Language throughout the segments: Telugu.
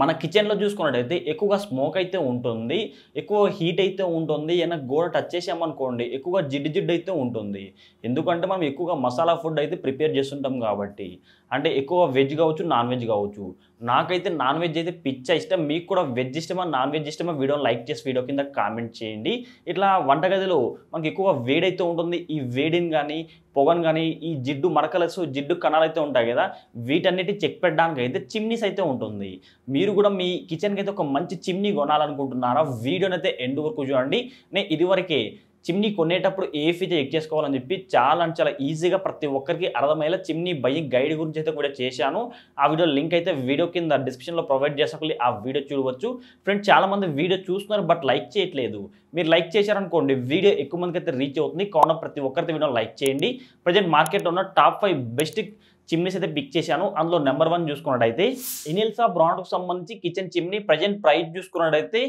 మన కిచెన్లో చూసుకున్నట్టయితే ఎక్కువగా స్మోక్ అయితే ఉంటుంది ఎక్కువ హీట్ అయితే ఉంటుంది ఏమైనా గోడ టచ్ చేసామనుకోండి ఎక్కువగా జిడ్డు జిడ్డు అయితే ఉంటుంది. ఎందుకంటే మనం ఎక్కువగా మసాలా ఫుడ్ అయితే ప్రిపేర్ చేస్తుంటాం కాబట్టి. అంటే ఎక్కువ వెజ్ కావచ్చు నాన్ వెజ్ కావచ్చు. నాకైతే నాన్ వెజ్ అయితే పిచ్చ ఇష్టం మీకు కూడా వెజ్ ఇష్టమా నాన్ వెజ్ ఇష్టమా వీడియోని లైక్ చేసి వీడియో కింద కామెంట్ చేయండి. ఇట్లా వంటగదిలో మనకి ఎక్కువ వేడైతే ఉంటుంది ఈ వేడిని కానీ పొగను కానీ ఈ జిడ్డు మరకలసు జిడ్డు కణాలు అయితే ఉంటాయి కదా వీటన్నిటి చెక్ పెట్టడానికి అయితే చిమ్నీస్ అయితే ఉంటుంది. మీరు కూడా మీ కిచెన్కి అయితే ఒక మంచి చిమ్నీ కొనాలనుకుంటున్నారా? వీడియోనైతే ఎండ్ వరకు చూడండి. నేను ఇదివరకే చిమ్నీ కొనేటప్పుడు ఏ ఫీచర్ చెక్ చేసుకోవాలని చెప్పి చాలా అంటే చాలా ఈజీగా ప్రతి ఒక్కరికి అర్థమయ్యేలా చిమ్నీ బయ్యింగ్ గైడ్ గురించి అయితే కూడా చేశాను. ఆ వీడియో లింక్ అయితే వీడియో కింద డిస్క్రిప్షన్లో ప్రొవైడ్ చేసుకోవాలి ఆ వీడియో చూడవచ్చు. ఫ్రెండ్స్ చాలామంది వీడియో చూస్తున్నారు బట్ లైక్ చేయట్లేదు. మీరు లైక్ చేశారనుకోండి వీడియో ఎక్కువ మందికి అయితే రీచ్ అవుతుంది. కావున ప్రతి ఒక్కరితో వీడియో లైక్ చేయండి. ప్రజెంట్ మార్కెట్లో ఉన్న టాప్ ఫైవ్ బెస్ట్ చిమ్నీస్ అయితే పిక్ చేశాను. అందులో నెంబర్ వన్ చూసుకున్నట్టయితే ఇనిల్సా బ్రాండ్కు సంబంధించి కిచెన్ చిమ్నీ ప్రజెంట్ ప్రైస్ చూసుకున్నట్టయితే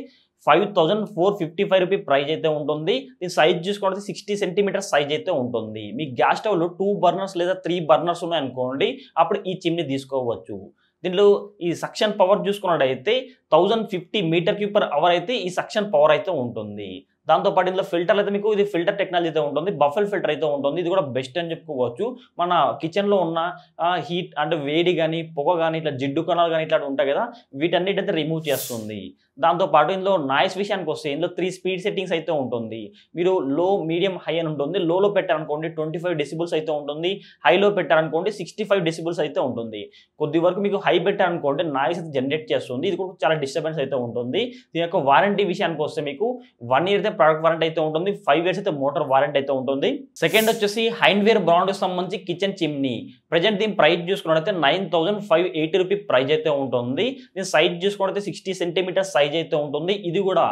five thousand four fifty five rupee price అయితే ఉంటుంది. దీని సైజ్ చూసుకుంటే సిక్స్టీ సెంటీమీటర్ సైజ్ అయితే ఉంటుంది. మీ గ్యాస్ స్టవ్లో టూ బర్నర్స్ లేదా త్రీ బర్నర్స్ ఉన్నాయనుకోండి అప్పుడు ఈ చిమ్ని తీసుకోవచ్చు. దీంట్లో ఈ సక్షన్ పవర్ చూసుకున్నట్టయితే thousand fifty metre cube per hour అయితే ఈ సక్షన్ పవర్ అయితే ఉంటుంది. దాంతోపాటు ఇందులో ఫిల్టర్ అయితే మీకు ఇది ఫిల్టర్ టెక్నాలజీ అయితే ఉంటుంది బఫెల్ ఫిల్టర్ అయితే ఉంటుంది. ఇది కూడా బెస్ట్ అని చెప్పుకోవచ్చు. మన కిచెన్లో ఉన్న హీట్ అంటే వేడి కానీ పొగ కానీ ఇట్లా జిడ్డు కణాలు కానీ ఇట్లా ఉంటాయి కదా వీటన్నిటి రిమూవ్ చేస్తుంది. దాంతోపాటు ఇందులో నాయిస్ విషయానికి వస్తే ఇందులో త్రీ స్పీడ్ సెట్టింగ్స్ అయితే ఉంటుంది. మీరు లో మీడియం హై అని ఉంటుంది. లోలో పెట్టారనుకోండి ట్వంటీ ఫైవ్ డెసిబుల్స్ అయితే ఉంటుంది. హైలో పెట్టారనుకోండి సిక్స్టీ ఫైవ్ డెసిబుల్స్ అయితే ఉంటుంది. కొద్ది వరకు మీకు హై పెట్టారనుకోండి నాయిస్ అయితే జనరేట్ చేస్తుంది. ఇది కూడా చాలా డిస్టర్బెన్స్ అయితే ఉంటుంది. దీని యొక్క వారంటీ విషయానికి వస్తే మీకు వన్ ఇయర్ అయితే ప్రొడక్ట్ వారంటీ అయితే ఉంటుంది. ఫైవ్ ఇయర్స్ అయితే మోటార్ వారంటీ అయితే ఉంటుంది. సెకండ్ వచ్చేసి హైండ్వేర్ బ్రాండ్కి సంబంధించి కిచెన్ చిమ్నీ ప్రజెంట్ దీని ప్రైస్ చూసుకున్నట్టయితే nine thousand five eighty rupee price అయితే ఉంటుంది. దీని సైజ్ చూసుకున్నట్టయితే సిక్స్టీ సెంటీమీటర్ సైజ్ అయితే ఉంటుంది. ఇది కూడా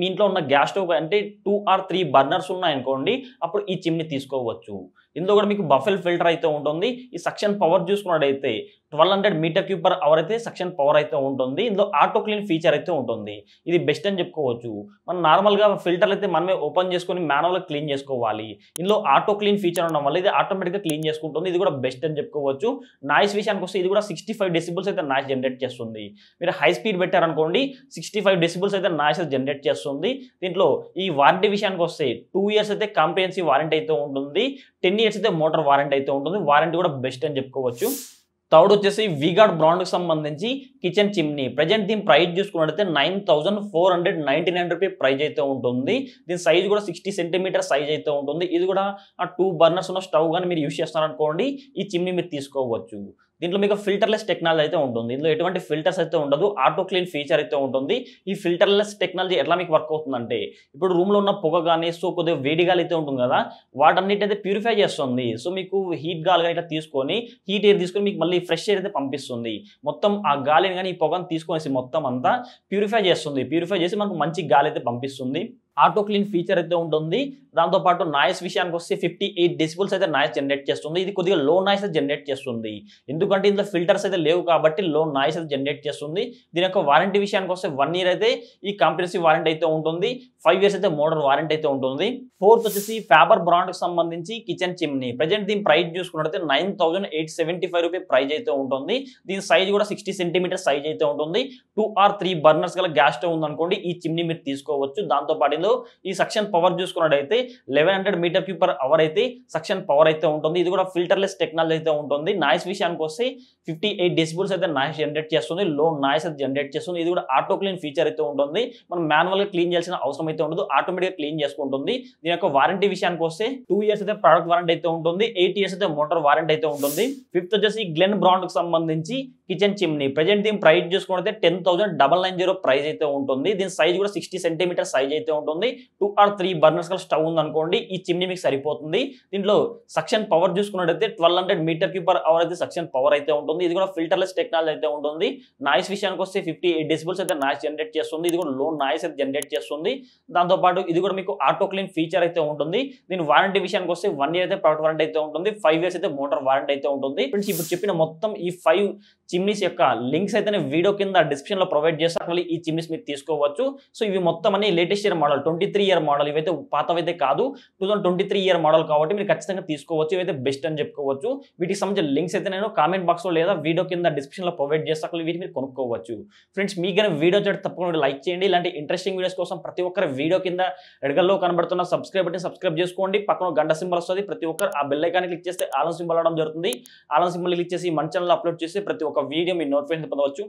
మీ ఇంట్లో ఉన్న గ్యాస్ స్టవ్ అంటే టూ ఆర్ త్రీ బర్నర్స్ ఉన్నాయనుకోండి అప్పుడు ఈ చిమ్ని తీసుకోవచ్చు. ఇందులో కూడా మీకు బఫెల్ ఫిల్టర్ అయితే ఉంటుంది. ఈ సక్షన్ పవర్ చూసుకున్నట్టయితే twelve hundred metre cube per hour అయితే సక్షన్ పవర్ అయితే ఉంటుంది. ఇందులో ఆటో క్లీన్ ఫీచర్ అయితే ఉంటుంది. ఇది బెస్ట్ అని చెప్పుకోవచ్చు. మనం నార్మల్గా ఫిల్టర్లు అయితే మనమే ఓపెన్ చేసుకొని మాన్యువల్గా క్లీన్ చేసుకోవాలి. ఇందులో ఆటో క్లీన్ ఫీచర్ ఉండడం వల్ల ఇది ఆటోమేటిక్గా క్లీన్ చేసుకుంటుంది. ఇది కూడా బెస్ట్ అని చెప్పుకోవచ్చు. నాయిస్ విషయానికి వస్తే ఇది కూడా సిక్స్టీ ఫైవ్ డెసిబుల్స్ అయితే నాయిస్ జనరేట్ చేస్తుంది. మీరు హై స్పీడ్ పెట్టారనుకోండి సిక్స్టీ ఫైవ్ డెసిబుల్స్ అయితే నాయిస్ జనరేట్ చేస్తుంది. దీంట్లో ఈ వారంటీ విషయానికి వస్తే టూ ఇయర్స్ అయితే కాంప్రిహెన్సివ్ వారంటీ అయితే ఉంటుంది. టెన్ ఇయర్స్ అయితే మోటార్ వారంటీ అయితే ఉంటుంది. వారంటీ కూడా బెస్ట్ అని చెప్పుకోవచ్చు. థర్డ్ వచ్చేసి విగాడ్ బ్రాండ్కి సంబంధించి కిచెన్ చిమ్నీ ప్రజెంట్ దీని ప్రైస్ చూసుకున్నట్లయితే nine thousand four hundred ninety nine rupee price అయితే ఉంటుంది. దీని సైజ్ కూడా సిక్స్టీ సెంటీమీటర్ సైజ్ అయితే ఉంటుంది. ఇది కూడా ఆ టూ బర్నర్స్ ఉన్న స్టవ్ కానీ మీరు యూస్ చేస్తారనుకోండి ఈ చిమ్నీ మీరు తీసుకోవచ్చు. దీంట్లో మీకు ఫిల్టర్లెస్ టెక్నాలజీ అయితే ఉంటుంది. ఇందులో ఎటువంటి ఫిల్టర్స్ అయితే ఉండదు. ఆటో క్లీన్ ఫీచర్ అయితే ఉంటుంది. ఈ ఫిల్టర్లెస్ టెక్నాలజీ ఎట్లా మీకు వర్క్ అవుతుందంటే ఇప్పుడు రూమ్లో ఉన్న పొగ కానీ సో కొద్దిగా వేడి గాలి అయితే ఉంటుంది కదా వాటన్నిటి అయితే ప్యూరిఫై చేస్తుంది. సో మీకు హీట్ గాలి కానీ ఇట్లా తీసుకొని హీట్ ఎయిర్ తీసుకొని మీకు మళ్ళీ ఫ్రెష్ ఎయిర్ అయితే పంపిస్తుంది. మొత్తం ఆ గాలిని కానీ ఈ పొగను తీసుకొనేసి మొత్తం అంతా ప్యూరిఫై చేస్తుంది. ప్యూరిఫై చేసి మనకు మంచి గాలి అయితే పంపిస్తుంది. ఆటో క్లీన్ ఫీచర్ అయితే ఉంటుంది. దాంతోపాటు నాయిస్ విషయానికి వస్తే ఫిఫ్టీ ఎయిట్ డెసిబుల్స్ అయితే నాయిస్ జనరేట్ చేస్తుంది. ఇది కొద్దిగా లో నాయిస్ జనరేట్ చేస్తుంది. ఎందుకంటే ఇందులో ఫిల్టర్స్ అయితే లేవు కాబట్టి లో నాయిస్ అయితే జనరేట్ చేస్తుంది. దీని యొక్క వారంటీ విషయానికి వస్తే వన్ ఇయర్ అయితే ఈ కాంప్రహెన్సివ్ వారంటీ అయితే ఉంటుంది. ఫైవ్ ఇయర్స్ అయితే మోడల్ వారంటీ అయితే ఉంటుంది. ఫోర్త్ వచ్చేసి ఫ్యాబర్ బ్రాండ్కి సంబంధించి కిచెన్ చిమ్నీ. ప్రజెంట్ దీని ప్రైస్ చూసుకున్నట్టయితే nine thousand eight seventy five rupee price అయితే ఉంటుంది. దీని సైజ్ కూడా సిక్స్టీ సెంటీమీటర్ సైజ్ అయితే ఉంటుంది. టూ ఆర్ త్రీ బర్నర్స్ గల గ్యాస్ స్టవ్ ఉందనుకోండి ఈ చిమ్ని మీరు తీసుకోవచ్చు. దాంతోపాటు ఇందులో ఈ సక్షన్ పవర్ చూసుకున్నట్టయితే eleven hundred metre cube per hour అయితే సక్షన్ పవర్ అయితే ఉంటుంది. ఇది కూడా ఫిల్టర్లెస్ టెక్నాలజీ అయితే ఉంటుంది. నాయిస్ విషయానికి వస్తే ఫిఫ్టీ ఎయిట్ డెసిబుల్స్ అయితే నాయిస్ జనరేట్ చేస్తుంది. లో నాయిస్ అయితే జనరేట్ చేస్తుంది. ఇది కూడా ఆటో క్లీన్ ఫీచర్ అయితే ఉంటుంది. మనం మాన్యువల్గా క్లీన్ చేయాల్సిన అవసరం అయితే ఉండదు. ఆటోమేటిక్గా క్లీన్ చేసుకుంటుంది. దీని యొక్క వారంటీ విషయానికి వస్తే టూ ఇయర్స్ అయితే ప్రోడక్ట్ వారంటీ అయితే ఉంటుంది. ఎయిట్ ఇయర్స్ అయితే మోటార్ వారంటీ అయితే ఉంటుంది. ఫిఫ్త్ వచ్చేసి గ్లెన్ బ్రాండ్కి సంబంధించి కిచెన్ చిమ్నీ ప్రజెంట్ దీని ప్రైస్ చూసుకుంటే ten thousand double nine zero price అయితే ఉంటుంది. దీని సైజ్ కూడా సిక్స్టీ సెంటీమీటర్ సైజ్ అయితే ఉంటుంది. టూ ఆర్ త్రీ బర్నర్స్ గల స్టవ్ ఉందనుకోండి ఈ చిమ్నీ మీకు సరిపోతుంది. దీంట్లో సక్షన్ పవర్ చూసుకున్నట్టయితే twelve hundred metre cube per hour అయితే సక్షన్ పవర్ అయితే ఉంటుంది. ఇది కూడా ఫిల్టర్లెస్ టెక్నాలజీ అయితే ఉంటుంది. నాయిస్ విషయానికి వస్తే ఫిఫ్టీ ఎయిట్ డెసిబుల్స్ అయితే నాయిస్ జనరేట్ చేస్తుంది. ఇది కూడా లో నాయిస్ అయితే జనరేట్ చేస్తుంది. దాంతోపాటు ఇది కూడా మీకు ఆటో క్లీన్ ఫీచర్ అయితే ఉంటుంది. దీని వారంటీ విషయానికి వస్తే వన్ ఇయర్ అయితే ప్రొడక్ట్ వారంటీ అయితే ఉంటుంది. ఫైవ్ ఇయర్స్ అయితే మోటార్ వారంటీ అయితే ఉంటుంది. ఫ్రెండ్స్ ఇప్పుడు చెప్పిన మొత్తం ఈ ఫైవ్ చిమ్నీస్ యొక్క లింక్స్ అయితే వీడియో కింద డిస్క్రిప్షన్లో ప్రొవైడ్ చేస్తాను ఈ చిమ్నీస్ మీరు తీసుకోవచ్చు. సో ఇవి మొత్తం అన్ని latest year model model twenty three year model ఇవైతే పాతవైతే కాదు. Two thousand twenty three year model కాబట్టి మీరు ఖచ్చితంగా తీసుకోవచ్చు. ఇవైతే బెస్ట్ అని చెప్పుకోవచ్చు. వీటికి సంబంధించిన లింక్స్ అయితే నేను కామెంట్ బాక్స్లో లేదా వీడియో కింద డిస్క్రిప్షన్లో ప్రొవైడ్ చేస్తాను వీటిని మీరు కొనుక్కోవచ్చు. ఫ్రెండ్స్ మీకు కానీ వీడియో చేయడం తప్పకుండా లైక్ చేయండి. ఇలాంటి ఇంట్రెస్టింగ్ వీడియోస్ కోసం ప్రతి ఒక్కరి వీడియో కింద ఎడగల్లో కనబడుతున్న సబ్స్క్రైబ్ బట్టి సబ్స్క్రైబ్ చేసుకోండి. పక్కన గంట సింబల్ వస్తుంది. ప్రతి ఒక్కరు ఆ బెల్ ఐకాన్ క్లిక్ చేస్తే ఆలం సింబల్ అవడం జరుగుతుంది. ఆలం సింబల్ క్లిక్ చేసి మన ఛానల్ అప్లోడ్ చేసి ప్రతి ఒక్క వీడియో మీ నోటిఫికేషన్ పొందవచ్చు.